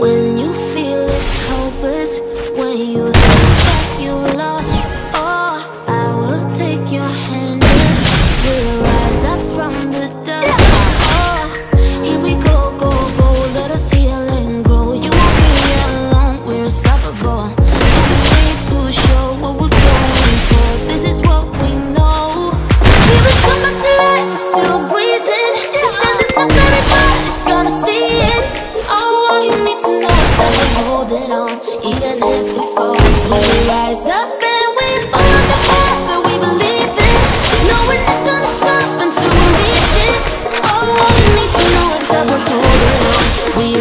When you We rise up and we follow the path that we believe in. No, we're not gonna stop until we reach it. All we need to know is that we're holding on. We